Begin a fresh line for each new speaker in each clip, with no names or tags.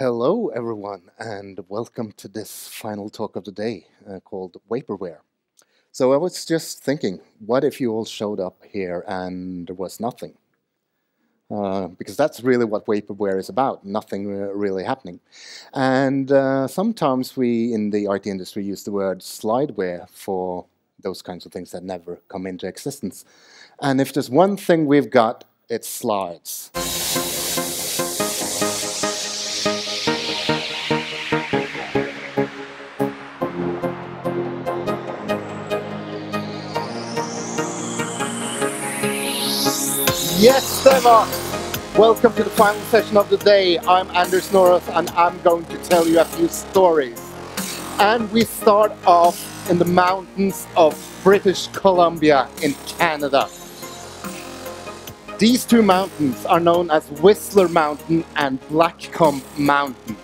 Hello, everyone, and welcome to this final talk of the day uh, called Vaporware. So I was just thinking, what if you all showed up here and there was nothing? Uh, because that's really what vaporware is about, nothing uh, really happening. And uh, sometimes we in the IT industry use the word slideware for those kinds of things that never come into existence. And if there's one thing we've got, it's slides. Yes, Steva! Welcome to the final session of the day. I'm Anders Norås and I'm going to tell you a few stories. And we start off in the mountains of British Columbia in Canada. These two mountains are known as Whistler Mountain and Blackcomb Mountain.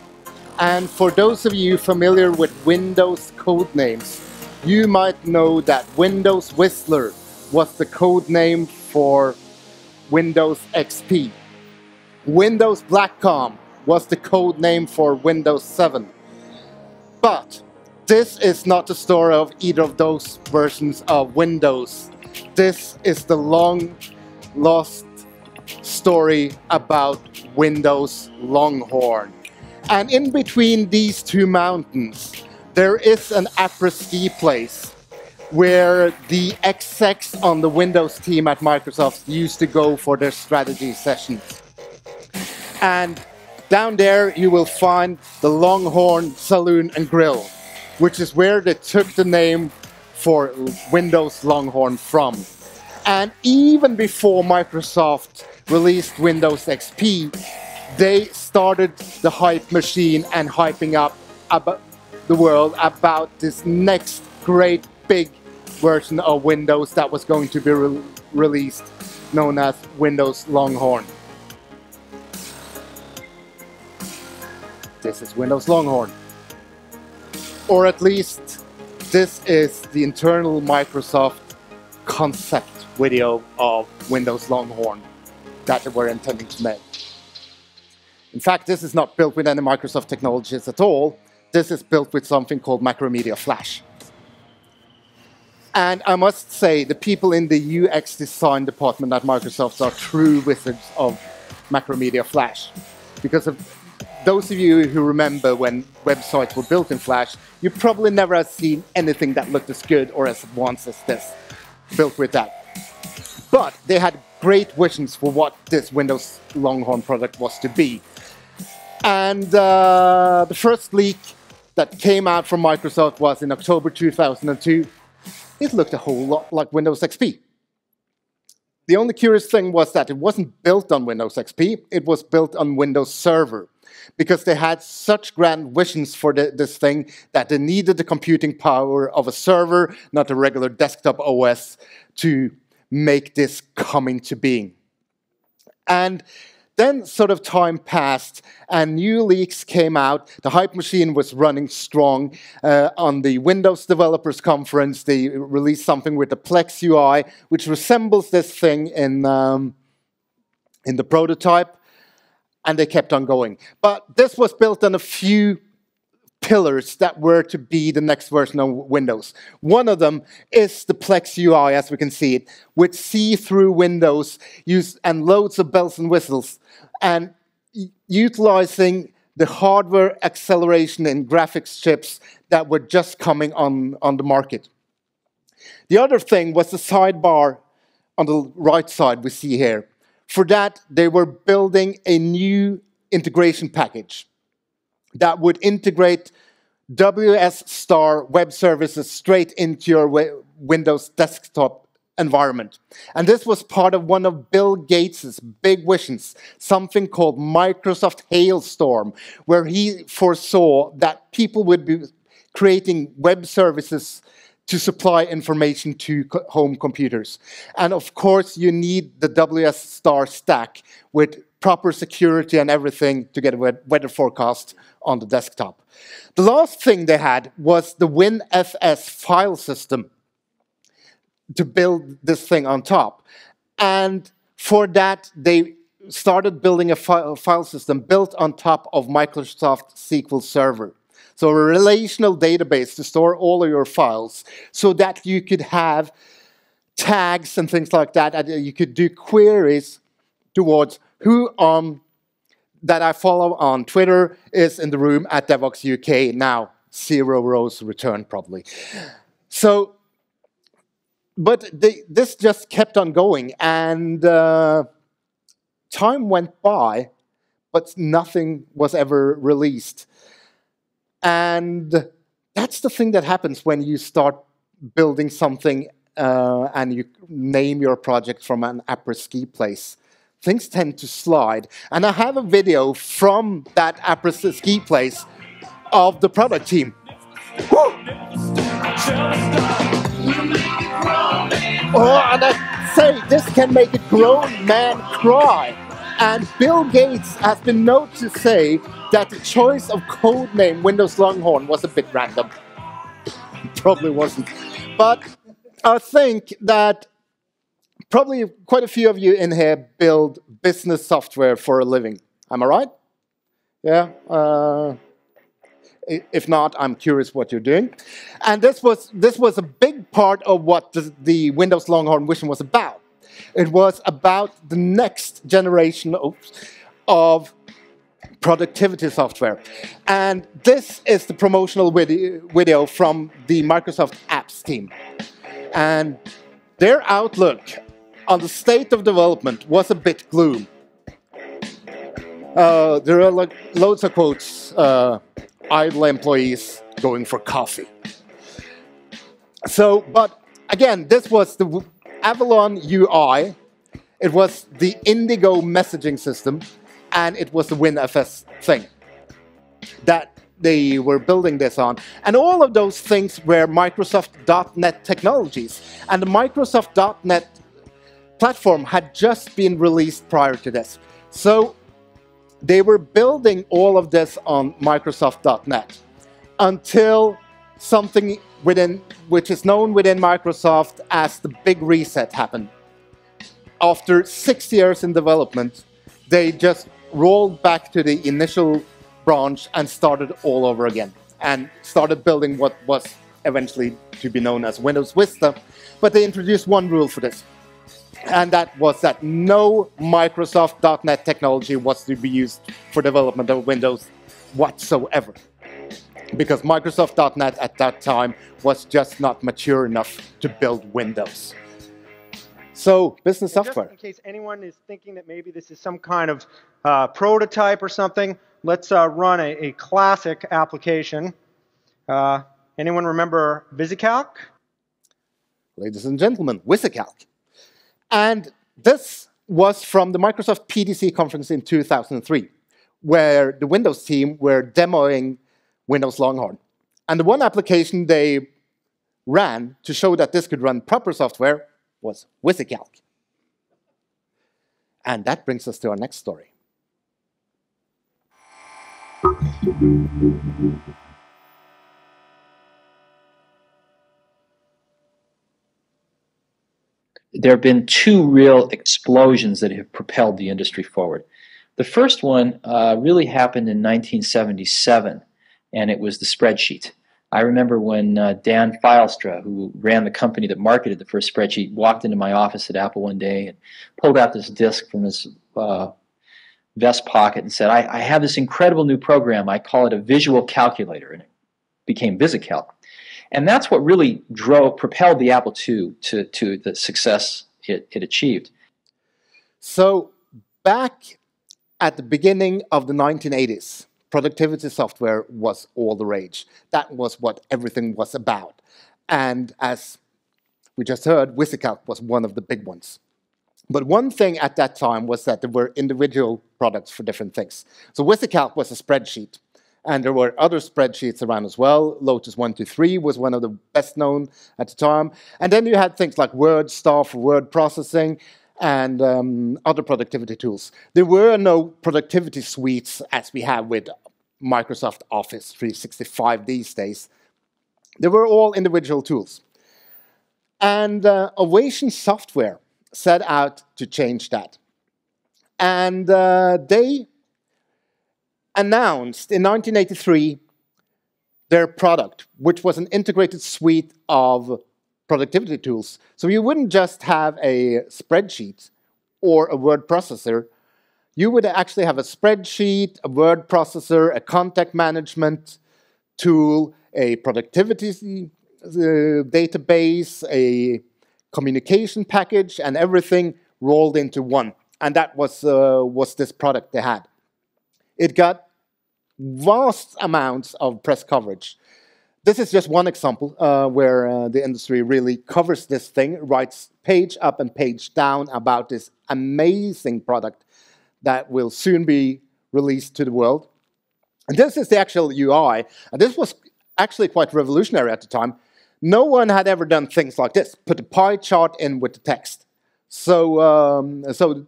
And for those of you familiar with Windows code names, you might know that Windows Whistler was the code name for Windows XP. Windows Blackcomb was the code name for Windows 7. But this is not the story of either of those versions of Windows. This is the long lost story about Windows Longhorn. And in between these two mountains, there is an après-ski place where the execs on the Windows team at Microsoft used to go for their strategy sessions. And down there you will find the Longhorn Saloon and Grill, which is where they took the name for Windows Longhorn from. And even before Microsoft released Windows XP, they started the hype machine and hyping up the world about this next great big version of Windows that was going to be re released known as Windows Longhorn. This is Windows Longhorn. Or at least this is the internal Microsoft concept video of Windows Longhorn that they were intending to make. In fact, this is not built with any Microsoft technologies at all. This is built with something called Macromedia Flash. And I must say, the people in the UX design department at Microsoft are true wizards of Macromedia Flash. Because of those of you who remember when websites were built in Flash, you probably never have seen anything that looked as good or as advanced as this, built with that. But they had great visions for what this Windows Longhorn product was to be. And uh, the first leak that came out from Microsoft was in October 2002 it looked a whole lot like Windows XP. The only curious thing was that it wasn't built on Windows XP, it was built on Windows Server because they had such grand visions for the, this thing that they needed the computing power of a server, not a regular desktop OS, to make this come into being. And then sort of time passed and new leaks came out. The hype machine was running strong. Uh, on the Windows Developers Conference, they released something with the Plex UI, which resembles this thing in, um, in the prototype. And they kept on going. But this was built on a few pillars that were to be the next version of Windows. One of them is the Plex UI, as we can see it, with see-through windows and loads of bells and whistles and utilizing the hardware acceleration and graphics chips that were just coming on, on the market. The other thing was the sidebar on the right side we see here. For that, they were building a new integration package that would integrate WS Star web services straight into your Windows desktop environment. And this was part of one of Bill Gates's big visions, something called Microsoft Hailstorm, where he foresaw that people would be creating web services to supply information to home computers. And of course, you need the WS Star stack with proper security and everything to get a weather forecast on the desktop. The last thing they had was the WinFS file system to build this thing on top. And for that, they started building a file system built on top of Microsoft SQL Server. So a relational database to store all of your files so that you could have tags and things like that. And you could do queries towards who on that I follow on Twitter is in the room at Devoxx UK now. Zero rows return probably. So, but this just kept on going, and uh, time went by, but nothing was ever released. And that's the thing that happens when you start building something uh, and you name your project from an après-ski place. Things tend to slide. And I have a video from that après-ski place of the product team. Woo! Oh, and I say this can make a grown man cry. And Bill Gates has been known to say that the choice of code name Windows Longhorn was a bit random. Probably wasn't. But I think that probably quite a few of you in here build business software for a living. Am I right? Yeah. Uh, if not, I'm curious what you're doing. And this was this was a big part of what the, the Windows Longhorn vision was about. It was about the next generation of, of productivity software. And this is the promotional video, video from the Microsoft Apps team. And their outlook on the state of development was a bit gloom. Uh, there are like loads of quotes, uh, idle employees going for coffee. So, but again, this was the Avalon UI, it was the Indigo messaging system, and it was the WinFS thing that they were building this on. And all of those things were Microsoft.NET technologies. And the Microsoft.NET platform had just been released prior to this. So they were building all of this on Microsoft.NET until something within, which is known within Microsoft as the big reset happened. After six years in development, they just rolled back to the initial branch and started all over again and started building what was eventually to be known as Windows Vista. But they introduced one rule for this and that was that no Microsoft.NET technology was to be used for development of Windows whatsoever. Because Microsoft.NET at that time was just not mature enough to build Windows. So, business
and
software.
in case anyone is thinking that maybe this is some kind of uh, prototype or something, let's uh, run a, a, classic application. Uh, anyone remember VisiCalc?
Ladies and gentlemen, VisiCalc. And this was from the Microsoft PDC conference in 2003, where the Windows team were demoing Windows Longhorn. And the one application they ran to show that this could run proper software was VisiCalc. And that brings us to our next story.
There have been two real explosions that have propelled the industry forward. The first one uh, really happened in 1977, and it was the spreadsheet. I remember when uh, Dan Fylstra, who ran the company that marketed the first spreadsheet, walked into my office at Apple one day and pulled out this disk from his uh, vest pocket and said, I, I have this incredible new program. I call it a visual calculator, and it became VisiCalc. And that's what really drove, propelled the Apple II to, to the success it, it achieved.
So, back at the beginning of the 1980s, productivity software was all the rage. That was what everything was about. And as we just heard, VisiCalc was one of the big ones. But one thing at that time was that there were individual products for different things. So VisiCalc was a spreadsheet. And there were other spreadsheets around as well. Lotus 123 was one of the best known at the time. And then you had things like WordStar for word processing and um, other productivity tools. There were no productivity suites as we have with Microsoft Office 365 these days. They were all individual tools. And uh, Ovation Software set out to change that. And uh, they announced in 1983 their product, which was an integrated suite of productivity tools. So you wouldn't just have a spreadsheet or a word processor. You would actually have a spreadsheet, a word processor, a contact management tool, a productivity uh, database, a communication package, and everything rolled into one. And that was, uh, was this product they had. It got vast amounts of press coverage. This is just one example uh, where uh, the industry really covers this thing, writes page up and page down about this amazing product that will soon be released to the world. And this is the actual UI. And this was actually quite revolutionary at the time. No one had ever done things like this, put a pie chart in with the text. So, um, so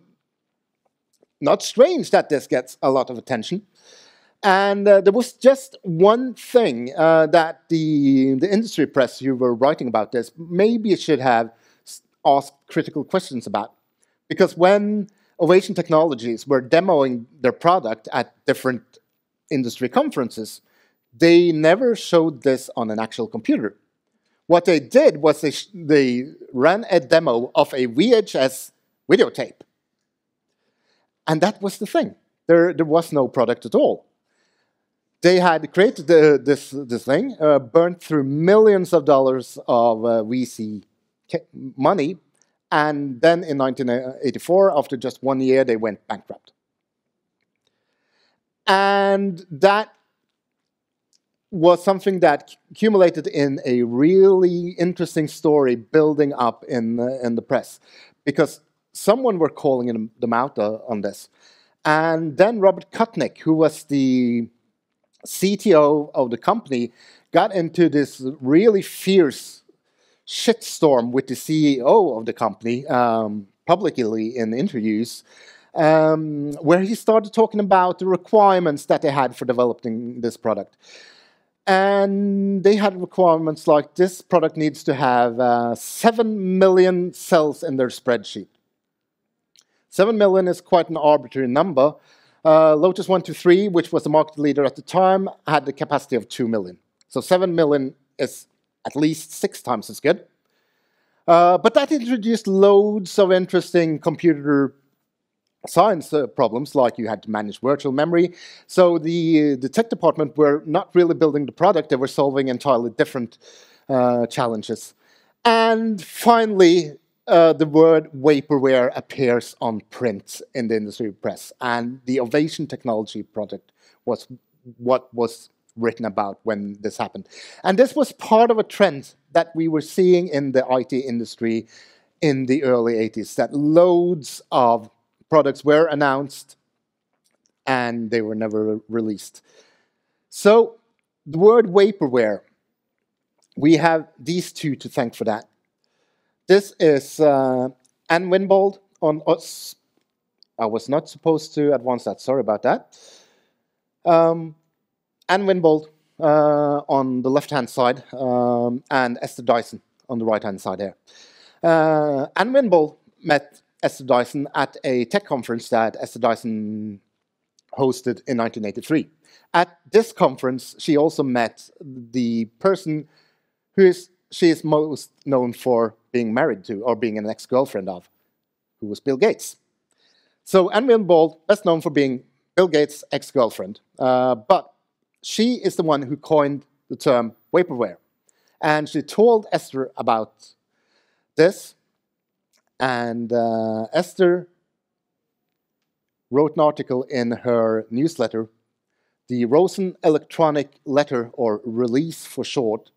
not strange that this gets a lot of attention. And uh, there was just one thing uh, that the, the industry press who were writing about this maybe should have asked critical questions about. Because when Ovation Technologies were demoing their product at different industry conferences, they never showed this on an actual computer. What they did was they, they ran a demo of a VHS videotape. And that was the thing. There, there was no product at all they had created the, this, this thing, uh, burned through millions of dollars of uh, VC money, and then in 1984, after just one year, they went bankrupt. And that was something that accumulated in a really interesting story building up in, in the press, because someone were calling them out uh, on this. And then Robert Kutnick, who was the CTO of the company got into this really fierce shitstorm with the CEO of the company um, publicly in interviews, um, where he started talking about the requirements that they had for developing this product. And they had requirements like this product needs to have uh, 7 million cells in their spreadsheet. 7 million is quite an arbitrary number, uh, Lotus 123, which was the market leader at the time, had the capacity of 2 million. So 7 million is at least six times as good. Uh, but that introduced loads of interesting computer science uh, problems, like you had to manage virtual memory. So the, the tech department were not really building the product, they were solving entirely different uh, challenges. And finally, uh, the word vaporware appears on print in the industry press, and the Ovation Technology project was what was written about when this happened. And this was part of a trend that we were seeing in the IT industry in the early 80s, that loads of products were announced and they were never released. So the word vaporware, we have these two to thank for that. This is uh, Ann Winblad on us. I was not supposed to advance that. Sorry about that. Um, Ann Winblad uh, on the left-hand side um, and Esther Dyson on the right-hand side here. Uh, Ann Winblad met Esther Dyson at a tech conference that Esther Dyson hosted in 1983. At this conference, she also met the person who is she is most known for being married to or being an ex-girlfriend of, who was Bill Gates. So Ann Winblad, best known for being Bill Gates' ex-girlfriend, uh, but she is the one who coined the term vaporware. And she told Esther about this, and uh, Esther wrote an article in her newsletter, the Rosen Electronic Letter, or Release for short,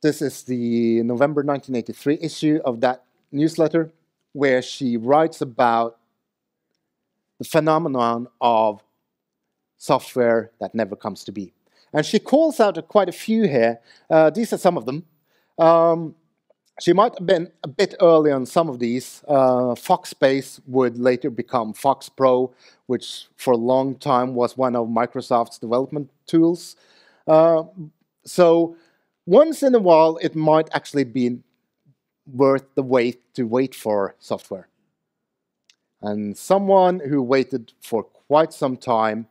this is the November 1983 issue of that newsletter, where she writes about the phenomenon of software that never comes to be. And she calls out quite a few here. Uh, these are some of them. Um, she might have been a bit early on some of these. Uh, Foxbase would later become FoxPro, which for a long time was one of Microsoft's development tools. Uh, so once in a while, it might actually be worth the wait to wait for software. And someone who waited for quite some time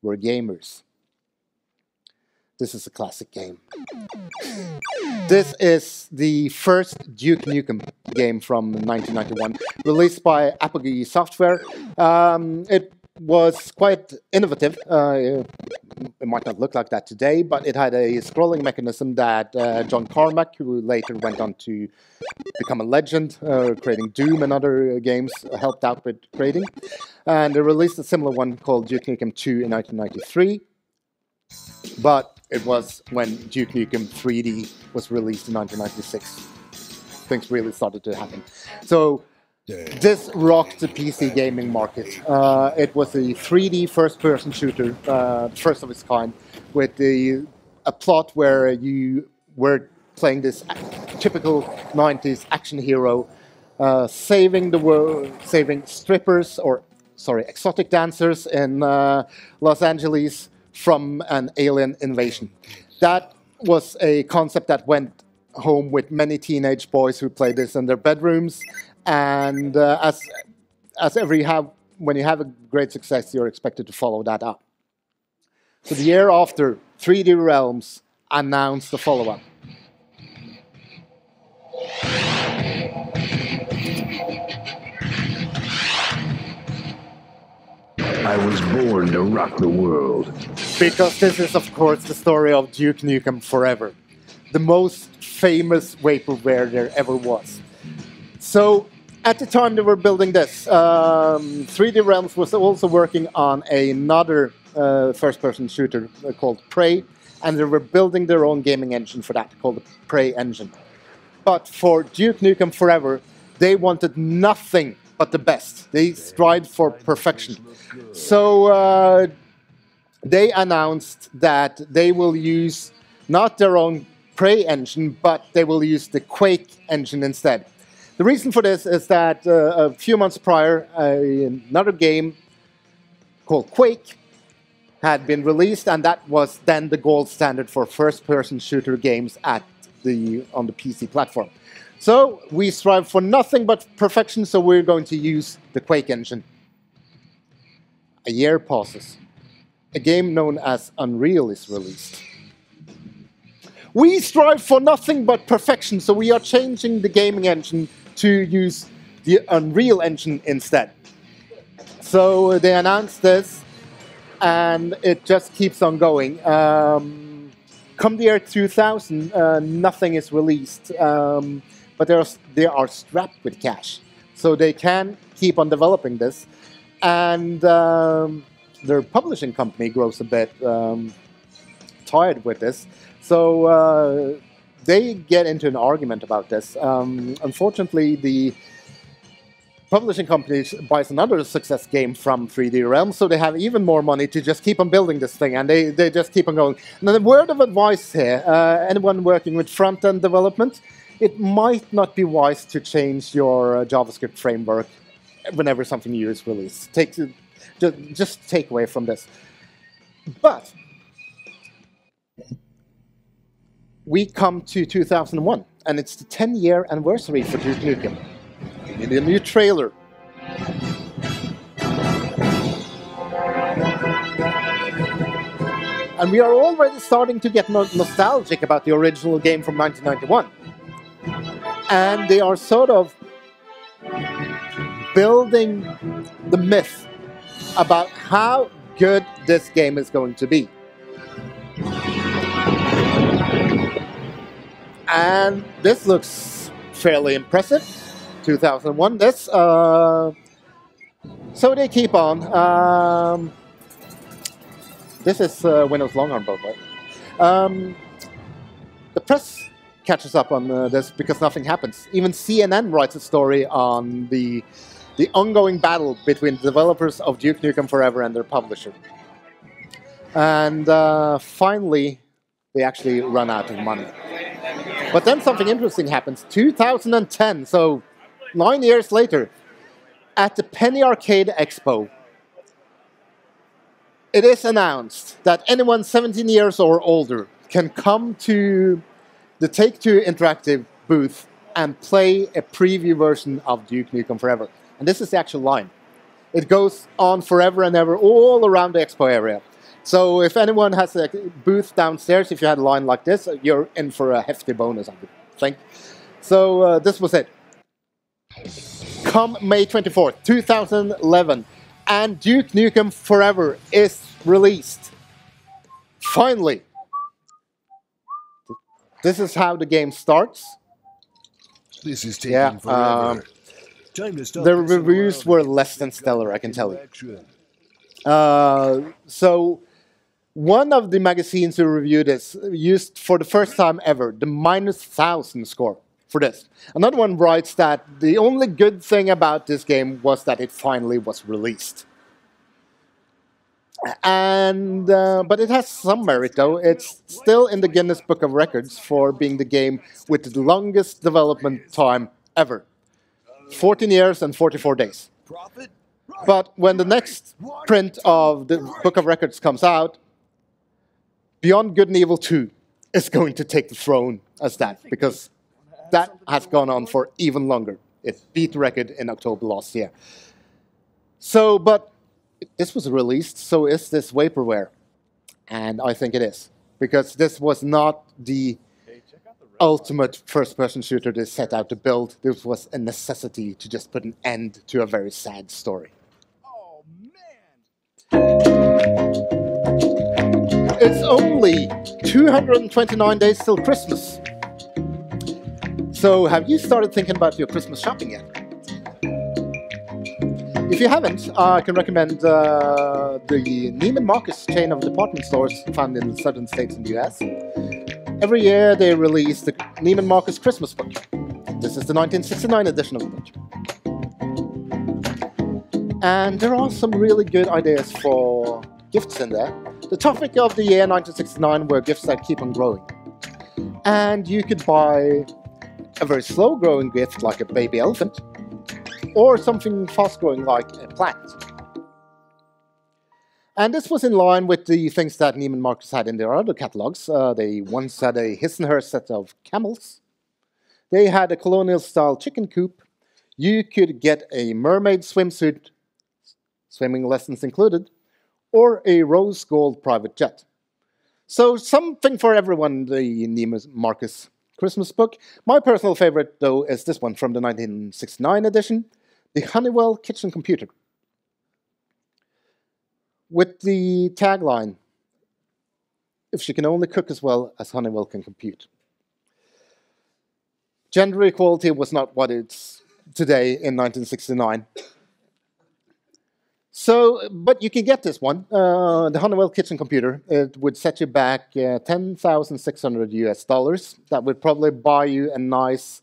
were gamers. This is a classic game. This is the first Duke Nukem game from 1991, released by Apogee Software. Um, it was quite innovative. Uh, it might not look like that today, but it had a scrolling mechanism that uh, John Carmack, who later went on to become a legend, uh, creating Doom and other games, helped out with creating. And they released a similar one called Duke Nukem 2 in 1993. But it was when Duke Nukem 3D was released in 1996. Things really started to happen. So this rocked the PC gaming market. Uh, it was a 3D first-person shooter, uh, first of its kind, with the, a plot where you were playing this typical 90s action hero, uh, saving the world, saving strippers or sorry, exotic dancers in uh, Los Angeles from an alien invasion. That was a concept that went home with many teenage boys who played this in their bedrooms. And uh, as as every have when you have a great success, you're expected to follow that up. So the year after, 3D Realms announced the follow-up.
I was born to rock the world.
Because this is, of course, the story of Duke Nukem Forever, the most famous vaporware there ever was. So, at the time they were building this, um, 3D Realms was also working on another uh, first person shooter called Prey, and they were building their own gaming engine for that called the Prey engine. But for Duke Nukem Forever, they wanted nothing but the best. They strived for perfection. So uh, they announced that they will use not their own Prey engine, but they will use the Quake engine instead. The reason for this is that uh, a few months prior, another game called Quake had been released, and that was then the gold standard for first-person shooter games at the on the PC platform. So we strive for nothing but perfection, so we're going to use the Quake engine. A year passes. A game known as Unreal is released. We strive for nothing but perfection, so we are changing the gaming engine to use the Unreal engine instead. So they announced this, and it just keeps on going. Um, come the year 2000, uh, nothing is released. Um, but they are, they are strapped with cash. So they can keep on developing this. And um, their publishing company grows a bit um, tired with this. So uh, they get into an argument about this. Um, unfortunately, the publishing company buys another success game from 3D Realms, so they have even more money to just keep on building this thing, and they, they just keep on going. Now, the word of advice here, uh, anyone working with front-end development, it might not be wise to change your uh, JavaScript framework whenever something new is released. Take, just, just take away from this. But we come to 2001, and it's the 10-year anniversary for Duke Nukem. In the new trailer. And we are already starting to get nostalgic about the original game from 1991 and they are sort of building the myth about how good this game is going to be. And this looks fairly impressive. 2001, this. Uh, so they keep on. Um, this is uh, Windows Longhorn, by the way. Um, the press catches up on uh, this because nothing happens. Even CNN writes a story on the the ongoing battle between developers of Duke Nukem Forever and their publisher. And uh, finally, they actually run out of money. But then something interesting happens. 2010, so nine years later, at the Penny Arcade Expo, it is announced that anyone 17 years or older can come to the Take Two Interactive booth and play a preview version of Duke Nukem Forever. And this is the actual line. It goes on forever and ever all around the expo area. So if anyone has a booth downstairs, if you had a line like this, you're in for a hefty bonus, I would think. So uh, this was it. Come May 24th, 2011, and Duke Nukem Forever is released. Finally. This is how the game starts.
This is taking
Yeah,
forever.
um,
Time to stop
the reviews were less than stellar, I can tell you. Uh, so one of the magazines who reviewed this used for the first time ever the minus thousand score for this. Another one writes that the only good thing about this game was that it finally was released. And uh, but it has some merit though. It's still in the Guinness Book of Records for being the game with the longest development time ever. 14 years and 44 days. But when the next print of the Book of Records comes out, Beyond Good and Evil 2 is going to take the throne as that because that has gone on for even longer. It beat the record in October last year. So, but this was released, so is this vaporware? And I think it is because this was not the ultimate first person shooter they set out to build. This was a necessity to just put an end to a very sad story. It's only 229 days till Christmas. So, have you started thinking about your Christmas shopping yet? If you haven't, I can recommend uh, the Neiman Marcus chain of department stores found in southern states in the US. Every year they release the Neiman Marcus Christmas book. This is the 1969 edition of the book. And there are some really good ideas for gifts in there. The topic of the year 1969 were gifts that keep on growing. And you could buy a very slow growing gift like a baby elephant, or something fast growing like a plant. And this was in line with the things that Neiman Marcus had in their other catalogs. Uh, they once had a his and her set of camels. They had a colonial style chicken coop. You could get a mermaid swimsuit, swimming lessons included, or a rose gold private jet. So something for everyone, the Neiman Marcus Christmas book. My personal favorite, though, is this one from the 1969 edition, the Honeywell Kitchen Computer. With the tagline, if she can only cook as well as Honeywell can compute. Gender equality was not what it's today in 1969. So, but you can get this one, uh, the Honeywell kitchen computer. It would set you back uh, 10,600 US dollars. That would probably buy you a nice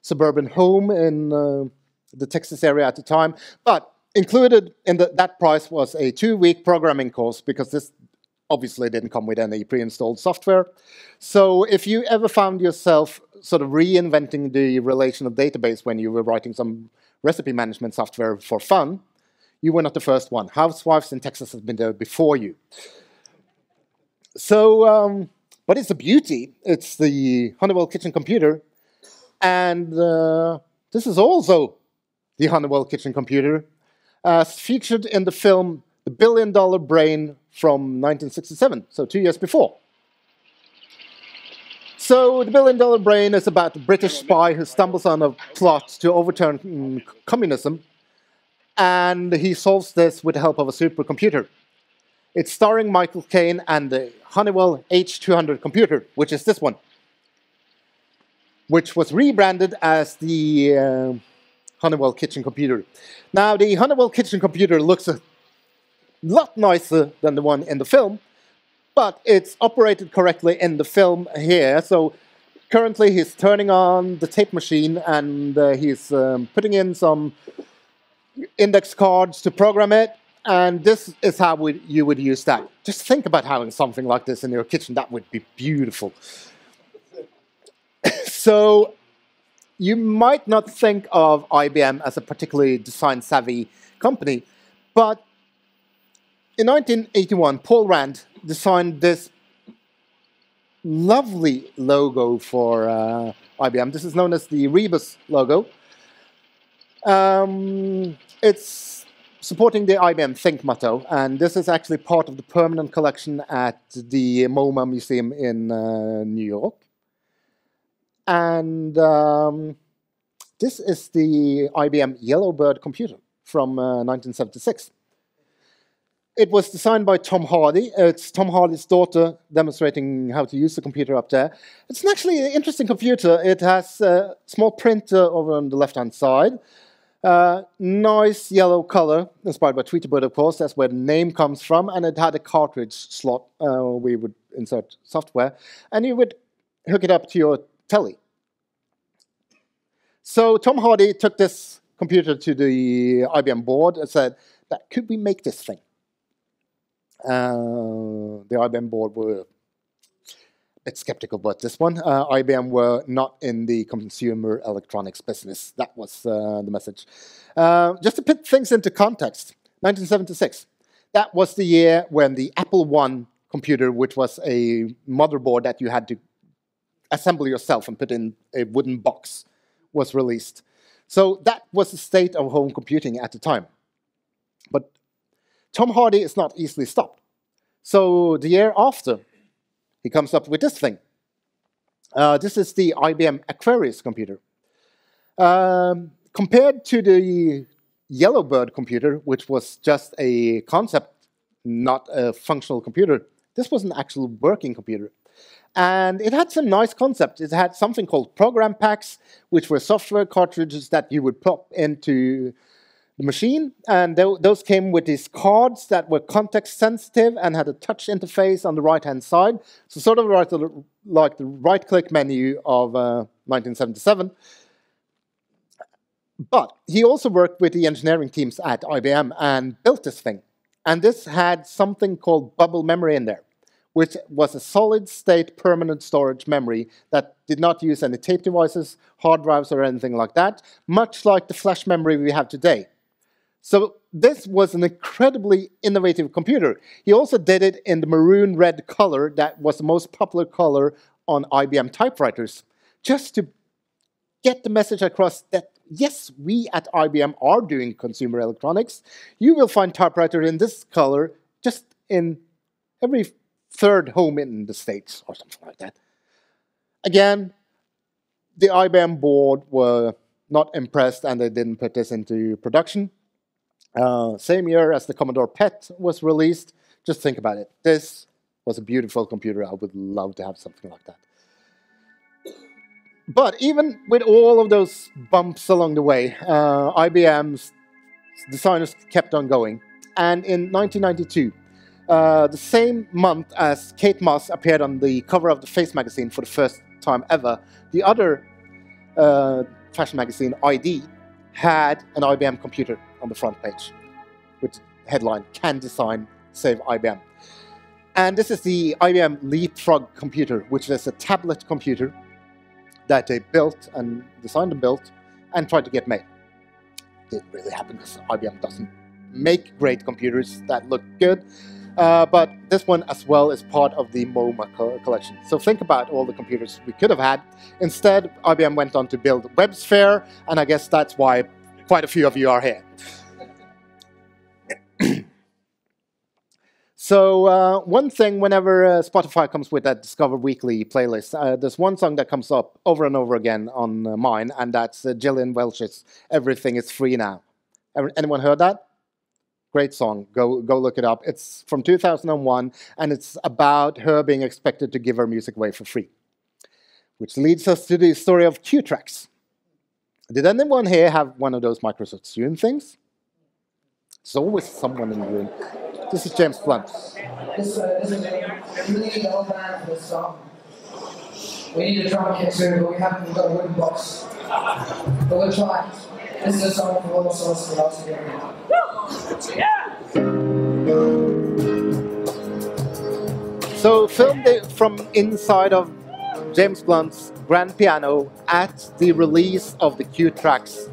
suburban home in uh, the Texas area at the time. But included in the, that price was a two-week programming course because this obviously didn't come with any pre-installed software. So if you ever found yourself sort of reinventing the relational database when you were writing some recipe management software for fun, you were not the first one. Housewives in Texas have been there before you. So, um, but it's a beauty. It's the Honeywell kitchen computer. And uh, this is also the Honeywell kitchen computer, as featured in the film The Billion Dollar Brain from 1967, so two years before. So, The Billion Dollar Brain is about a British spy who stumbles on a plot to overturn mm, communism and he solves this with the help of a supercomputer. It's starring Michael Caine and the Honeywell H200 computer, which is this one, which was rebranded as the uh, Honeywell kitchen computer. Now, the Honeywell kitchen computer looks a lot nicer than the one in the film, but it's operated correctly in the film here. So currently, he's turning on the tape machine and uh, he's um, putting in some index cards to program it, and this is how we, you would use that. Just think about having something like this in your kitchen. That would be beautiful. so, you might not think of IBM as a particularly design savvy company, but in 1981, Paul Rand designed this lovely logo for uh, IBM. This is known as the Rebus logo. Um, it's supporting the IBM Think motto, and this is actually part of the permanent collection at the MoMA Museum in uh, New York. And um, this is the IBM Yellowbird computer from uh, 1976. It was designed by Tom Hardy. It's Tom Hardy's daughter demonstrating how to use the computer up there. It's actually an interesting computer. It has a small printer over on the left-hand side. Uh, nice yellow color, inspired by Tweety Bird, of course. That's where the name comes from. And it had a cartridge slot uh, we would insert software. And you would hook it up to your telly. So Tom Hardy took this computer to the IBM board and said, could we make this thing? Uh, the IBM board were bit skeptical about this one. Uh, IBM were not in the consumer electronics business. That was uh, the message. Uh, just to put things into context, 1976. That was the year when the Apple I computer, which was a motherboard that you had to assemble yourself and put in a wooden box, was released. So that was the state of home computing at the time. But Tom Hardy is not easily stopped. So the year after, he comes up with this thing. Uh, this is the IBM Aquarius computer. Um, compared to the Yellowbird computer, which was just a concept, not a functional computer, this was an actual working computer. And it had some nice concepts. It had something called program packs, which were software cartridges that you would pop into the machine. And th those came with these cards that were context sensitive and had a touch interface on the right hand side. So, sort of like the, like the right click menu of uh, 1977. But he also worked with the engineering teams at IBM and built this thing. And this had something called bubble memory in there which was a solid state permanent storage memory that did not use any tape devices, hard drives, or anything like that, much like the flash memory we have today. So this was an incredibly innovative computer. He also did it in the maroon red color that was the most popular color on IBM typewriters, just to get the message across that yes, we at IBM are doing consumer electronics. You will find typewriter in this color just in every third home in the States or something like that. Again, the IBM board were not impressed and they didn't put this into production. Uh, same year as the Commodore PET was released. Just think about it. This was a beautiful computer. I would love to have something like that. But even with all of those bumps along the way, uh, IBM's designers kept on going. And in 1992, uh, the same month as Kate Moss appeared on the cover of the Face magazine for the first time ever, the other uh, fashion magazine, ID, had an IBM computer on the front page with headline, Can Design Save IBM. And this is the IBM Leapfrog computer, which is a tablet computer that they built and designed and built and tried to get made. Didn't really happen because IBM doesn't make great computers that look good. Uh, but this one as well is part of the MoMA co collection. So think about all the computers we could have had. Instead, IBM went on to build WebSphere, and I guess that's why quite a few of you are here. so uh, one thing, whenever uh, Spotify comes with that Discover Weekly playlist, uh, there's one song that comes up over and over again on uh, mine, and that's uh, Gillian Welch's "Everything Is Free Now." Anyone heard that? Great song. Go go look it up. It's from 2001, and it's about her being expected to give her music away for free. Which leads us to the story of Qtrax. Did anyone here have one of those Microsoft Zune things? There's always someone in the room. This is James Blunt.
This, uh, this is a really old man for this song. We need a drum kit too, but we haven't got a wooden box. But we'll try. This is a song from all sources of us together.
So filmed it from inside of James Blunt's grand piano at the release of the Qtrax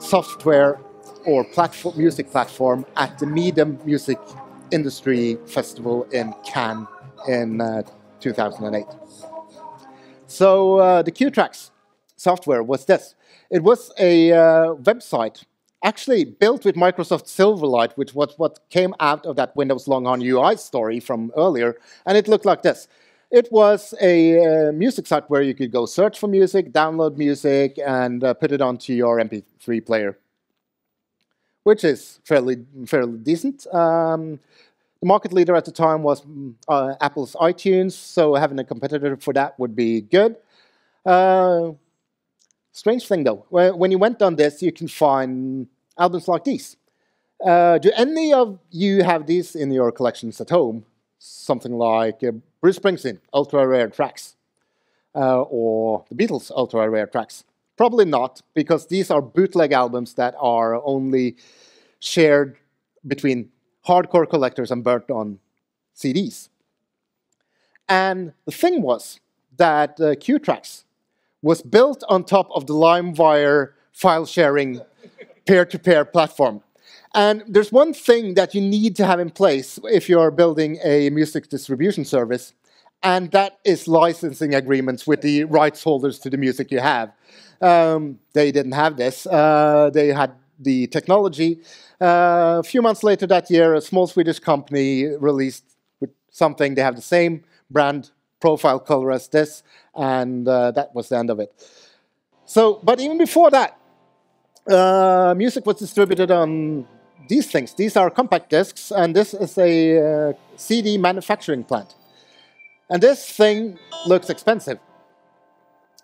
software or platform, music platform at the MIDEM Music Industry Festival in Cannes in uh, 2008. So uh, the Qtrax software was this. It was a uh, website actually built with Microsoft Silverlight, which was what came out of that Windows Longhorn UI story from earlier, and it looked like this. It was a uh, music site where you could go search for music, download music, and uh, put it onto your MP3 player, which is fairly fairly decent. Um, the market leader at the time was mm, uh, Apple's iTunes, so having a competitor for that would be good. Uh, strange thing though, when you went on this, you can find albums like these. Uh, do any of you have these in your collections at home? Something like uh, Bruce Springsteen, ultra rare tracks, uh, or the Beatles, ultra rare tracks. Probably not, because these are bootleg albums that are only shared between hardcore collectors and burnt on CDs. And the thing was that uh, Qtrax was built on top of the LimeWire file sharing peer-to-peer platform. And there's one thing that you need to have in place if you're building a music distribution service, and that is licensing agreements with the rights holders to the music you have. Um, they didn't have this. Uh, they had the technology. Uh, a few months later that year, a small Swedish company released something. They have the same brand profile color as this, and uh, that was the end of it. So, but even before that, uh, music was distributed on these things. These are compact discs, and this is a uh, CD manufacturing plant. And this thing looks expensive.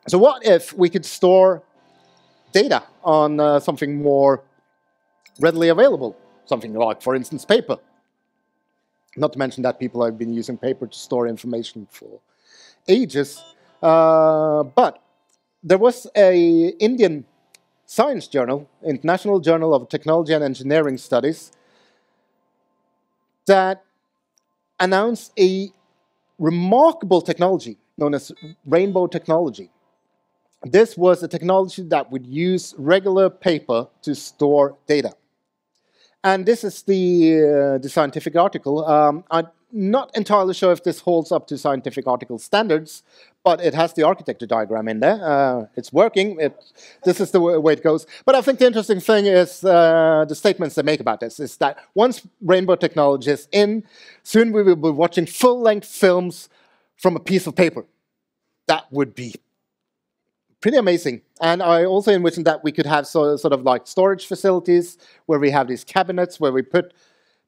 So what if we could store data on uh, something more readily available? Something like, for instance, paper. Not to mention that people have been using paper to store information for ages. Uh, but there was a Indian science journal, International Journal of Technology and Engineering Studies, that announced a remarkable technology known as rainbow technology. This was a technology that would use regular paper to store data. And this is the, uh, the scientific article. Um, I'm not entirely sure if this holds up to scientific article standards, but it has the architecture diagram in there. Uh, it's working. It, this is the way it goes. But I think the interesting thing is uh, the statements they make about this is that once rainbow technology is in, soon we will be watching full-length films from a piece of paper. That would be pretty amazing. And I also envisioned that we could have so, sort of like storage facilities where we have these cabinets where we put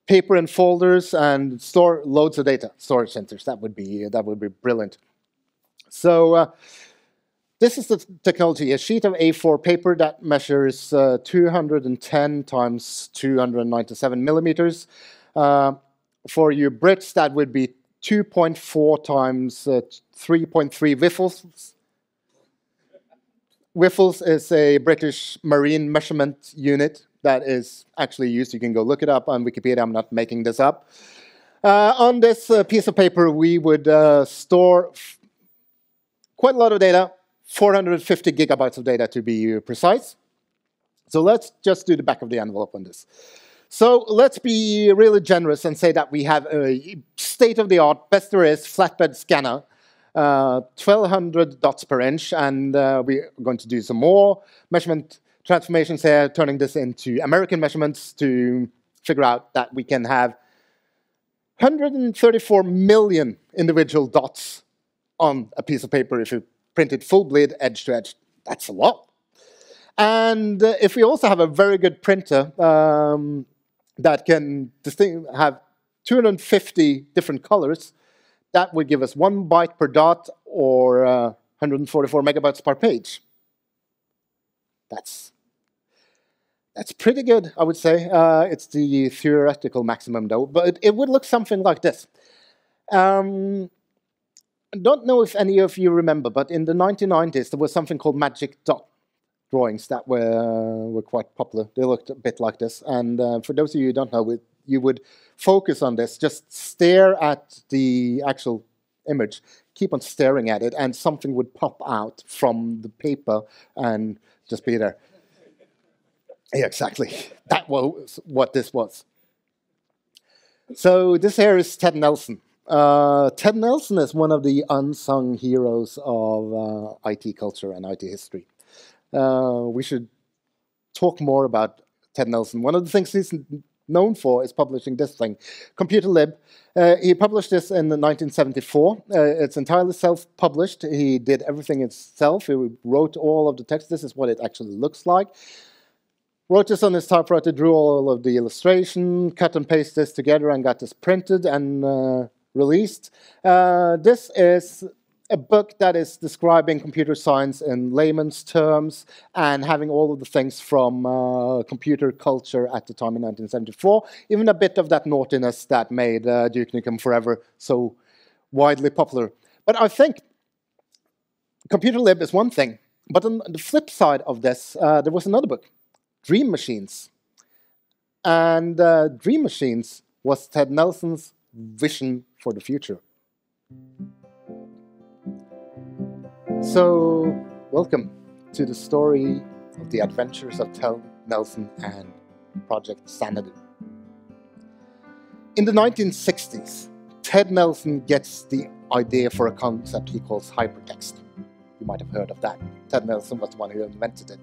paper in folders and store loads of data, storage centers. That would be, that would be brilliant. So uh, this is the technology, a sheet of A4 paper that measures uh, 210 times 297 millimeters. Uh, for you Brits, that would be 2.4 times uh, 3.3 wiffles Wiffles is a British marine measurement unit that is actually used. You can go look it up on Wikipedia. I'm not making this up. Uh, on this uh, piece of paper, we would uh, store quite a lot of data, 450 gigabytes of data to be precise. So let's just do the back of the envelope on this. So let's be really generous and say that we have a state-of-the-art, best there is, flatbed scanner 1200 uh, dots per inch, and uh, we're going to do some more measurement transformations here, turning this into American measurements to figure out that we can have 134 million individual dots on a piece of paper if you print it full bleed, edge to edge. That's a lot. And uh, if we also have a very good printer um, that can have 250 different colors, that would give us one byte per dot or uh, 144 megabytes per page. That's that's pretty good, I would say. Uh, it's the theoretical maximum, though, but it, it would look something like this. Um, don't know if any of you remember, but in the 1990s, there was something called magic dot drawings that were, were quite popular. They looked a bit like this. And uh, for those of you who don't know, you would focus on this, just stare at the actual image, keep on staring at it, and something would pop out from the paper and just be there. Yeah, exactly. That was what this was. So this here is Ted Nelson. Uh, Ted Nelson is one of the unsung heroes of uh, IT culture and IT history. Uh, we should talk more about Ted Nelson. One of the things he's known for is publishing this thing, Computer Lib. Uh, he published this in 1974. Uh, it's entirely self-published. He did everything himself. He wrote all of the text. This is what it actually looks like. Wrote this on his typewriter, drew all of the illustration, cut and paste this together, and got this printed and uh, released. Uh, this is a book that is describing computer science in layman's terms and having all of the things from uh, computer culture at the time in 1974, even a bit of that naughtiness that made uh, Duke Nukem Forever so widely popular. But I think Computer Lib is one thing, but on the flip side of this, uh, there was another book, Dream Machines. And uh, Dream Machines was Ted Nelson's vision for the future. So, welcome to the story of the adventures of Ted Nelson and Project Xanadu. In the 1960s, Ted Nelson gets the idea for a concept he calls hypertext. You might have heard of that. Ted Nelson was the one who invented it.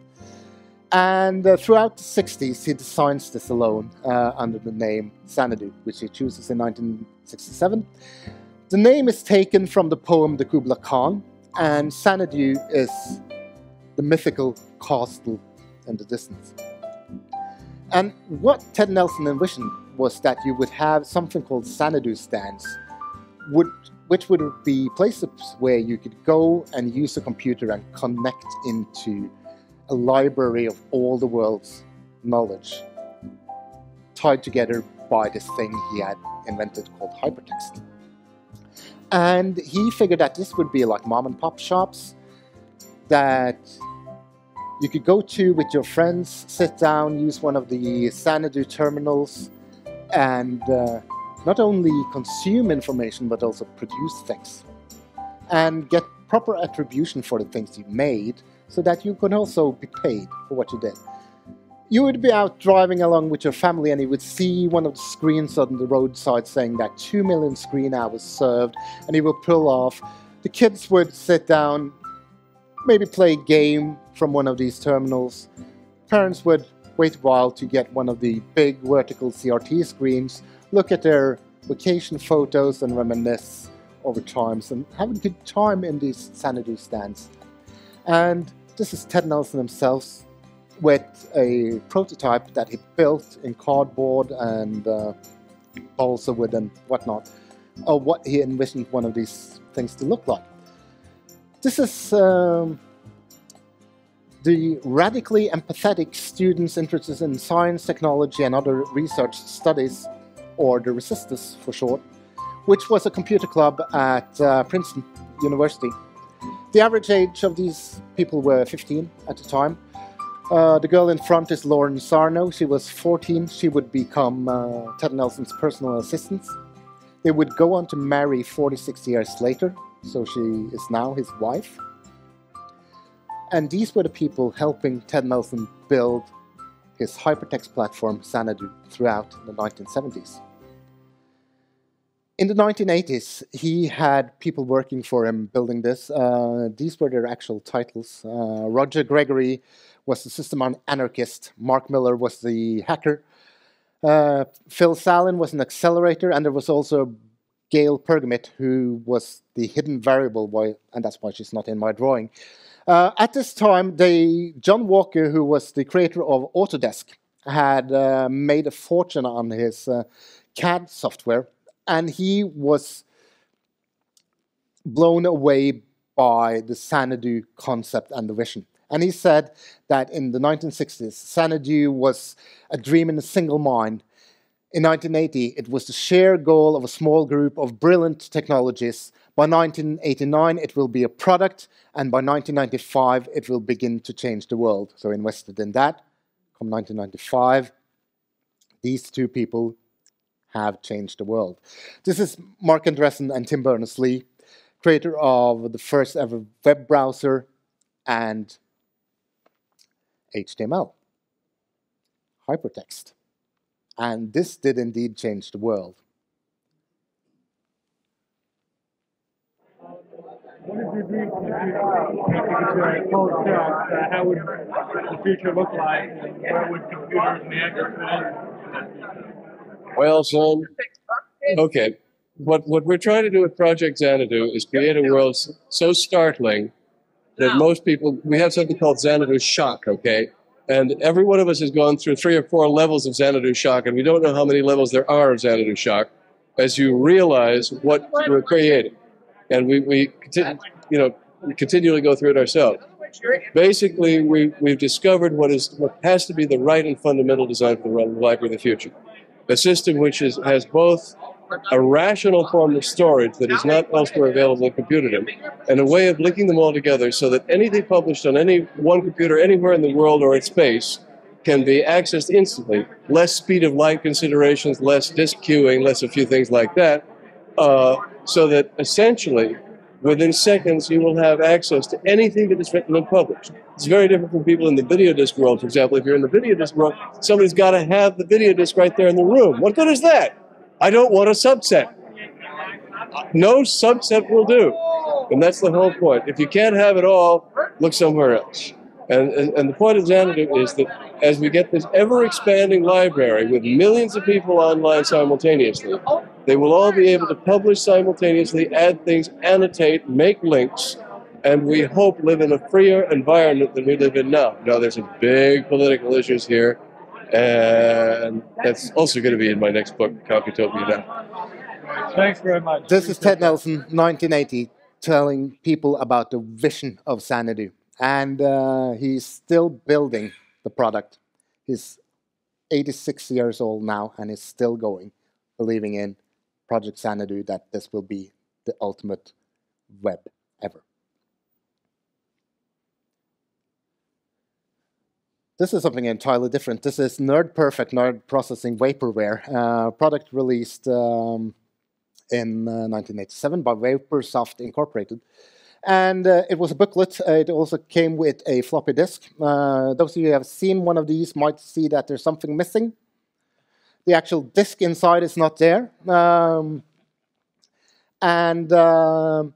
And uh, throughout the 60s, he designs this alone uh, under the name Xanadu, which he chooses in 1967. The name is taken from the poem The Kubla Khan, and Xanadu is the mythical castle in the distance. And what Ted Nelson envisioned was that you would have something called Xanadu stands, would, which would be places where you could go and use a computer and connect into a library of all the world's knowledge, tied together by this thing he had invented called hypertext. And he figured that this would be like mom and pop shops that you could go to with your friends, sit down, use one of the Xanadu terminals, and uh, not only consume information but also produce things and get proper attribution for the things you made so that you can also be paid for what you did. You would be out driving along with your family and you would see one of the screens on the roadside saying that 2 million screen hours served and you would pull off. The kids would sit down, maybe play a game from one of these terminals. Parents would wait a while to get one of the big vertical CRT screens, look at their vacation photos and reminisce over times and have a good time in these Xanadu stands. And this is Ted Nelson himself with a prototype that he built in cardboard and uh, balsa wood and whatnot of what he envisioned one of these things to look like. This is um, the radically empathetic students interested in science, technology, and other research studies, or the Resistors for short, which was a computer club at uh, Princeton University. The average age of these people were 15 at the time. Uh, the girl in front is Lauren Sarno. She was 14. She would become uh, Ted Nelson's personal assistant. They would go on to marry 46 years later, so she is now his wife. And these were the people helping Ted Nelson build his hypertext platform Xanadu throughout the 1970s. In the 1980s, he had people working for him building this. Uh, these were their actual titles. Uh, Roger Gregory was the system anarchist. Mark Miller was the hacker. Uh, Phil Salin was an accelerator, and there was also Gail Pergamit, who was the hidden variable, and that's why she's not in my drawing. Uh, at this time, they, John Walker, who was the creator of Autodesk, had uh, made a fortune on his uh, CAD software, and he was blown away by the Xanadu concept and the vision. And he said that in the 1960s, Xanadu was a dream in a single mind. In 1980, it was the shared goal of a small group of brilliant technologists. By 1989, it will be a product, and by 1995, it will begin to change the world. So invested in that. Come 1995, these two people have changed the world. This is Marc Andreessen and Tim Berners-Lee, creator of the first ever web browser and HTML, hypertext. And this did indeed change the world.
What is your uh, how would the future look like? Where would computers and the actors fit in that future?
Well, son. Okay. What what we're trying to do with Project Xanadu is create a world so startling that most people we have something called Xanadu shock, okay? And every one of us has gone through three or four levels of Xanadu shock, and we don't know how many levels there are of Xanadu shock as you realize what we're creating. And we, we you know, continually go through it ourselves. Basically, we, we've discovered what is what has to be the right and fundamental design for the library of the future. A system which is, has both a rational form of storage that is not elsewhere available in computerdom, and a way of linking them all together so that anything published on any one computer anywhere in the world or in space can be accessed instantly. Less speed of light considerations, less disk queuing, less a few things like that, uh, so that essentially within seconds you will have access to anything that is written and published. It's very different from people in the video disc world. For example, if you're in the video disc world, somebody's got to have the video disc right there in the room. What good is that? I don't want a subset. No subset will do. And that's the whole point. If you can't have it all, look somewhere else. And, and, and the point of Xanadu is that as we get this ever expanding library with millions of people online simultaneously, they will all be able to publish simultaneously, add things, annotate, make links, and we hope live in a freer environment than we live in now. Now, there's some big political issues here, and that's also going to be in my next book, Computopia Now.
Thanks very much.
This is Ted Nelson, 1980, telling people about the vision of Xanadu. And uh, he's still building the product. He's 86 years old now and is still going, believing in Project Xanadu that this will be the ultimate web ever. This is something entirely different. This is Nerd Perfect Nerd Processing Vaporware, uh, product released um, in uh, 1987 by Vaporsoft Incorporated. And uh, it was a booklet. Uh, it also came with a floppy disk. Uh, those of you who have seen one of these might see that there's something missing. The actual disk inside is not there. Um, and um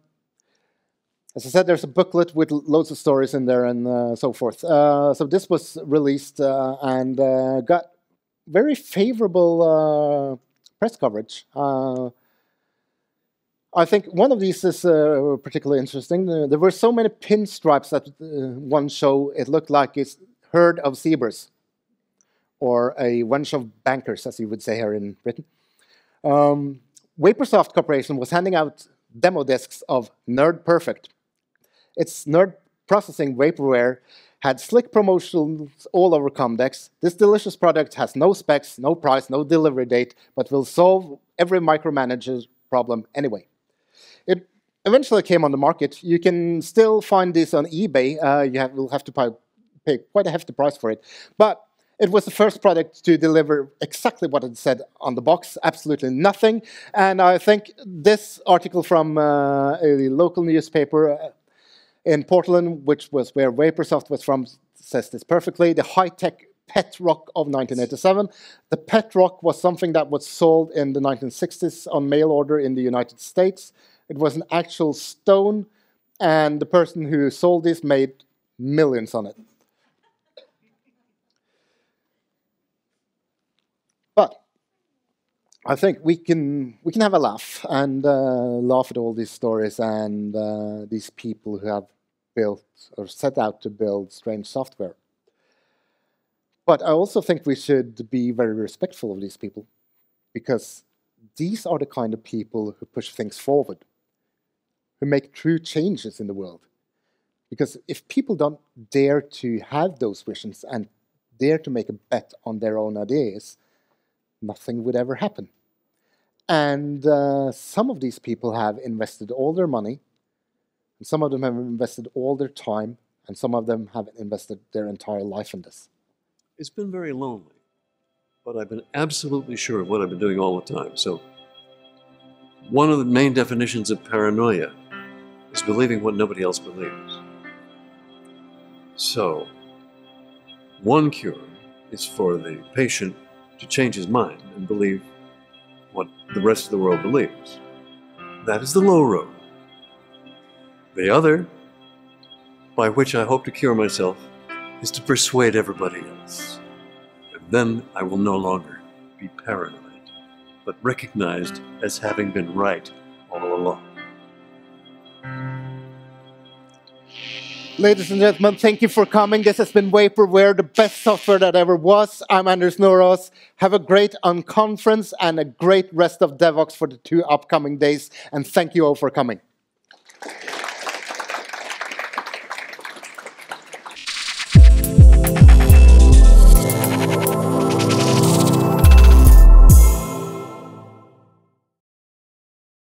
as I said, there's a booklet with loads of stories in there and uh, so forth. Uh, so this was released uh, and uh, got very favorable uh, press coverage. I think one of these is uh, particularly interesting. Uh, there were so many pinstripes at uh, one show, it looked like it's herd of zebras, or a bunch of bankers, as you would say here in Britain. Um, Corporation was handing out demo discs of Nerd Perfect. Its nerd processing vaporware had slick promotions all over Comdex. This delicious product has no specs, no price, no delivery date, but will solve every micromanager's problem anyway. It eventually came on the market. You can still find this on eBay. Uh, you have, will have to pay, pay quite a hefty price for it. But it was the first product to deliver exactly what it said on the box, absolutely nothing. And I think this article from uh, a local newspaper uh, in Portland, which was where Vaporsoft was from, says this perfectly. The high-tech pet rock of 1987. The pet rock was something that was sold in the 1960s on mail order in the United States. It was an actual stone, and the person who sold this made millions on it. But I think we can we can have a laugh and uh, laugh at all these stories and uh, these people who have built or set out to build strange software. But I also think we should be very respectful of these people because these are the kind of people who push things forward, who make true changes in the world. Because if people don't dare to have those visions and dare to make a bet on their own ideas, nothing would ever happen. And uh, some of these people have invested all their money, and some of them have invested all their time, and some of them have invested their entire life in this.
It's been very lonely, but I've been absolutely sure of what I've been doing all the time. So, one of the main definitions of paranoia is believing what nobody else believes. So, one cure is for the patient to change his mind and believe what the rest of the world believes. That is the low road. The other, by which I hope to cure myself, is to persuade everybody else. And then I will no longer be paranoid, but recognized as having been right all along.
Ladies and gentlemen, thank you for coming. This has been Vaporware, the best software that ever was. I'm Anders Norås. Have a great unconference and a great rest of Devoxx for the two upcoming days. And thank you all for coming.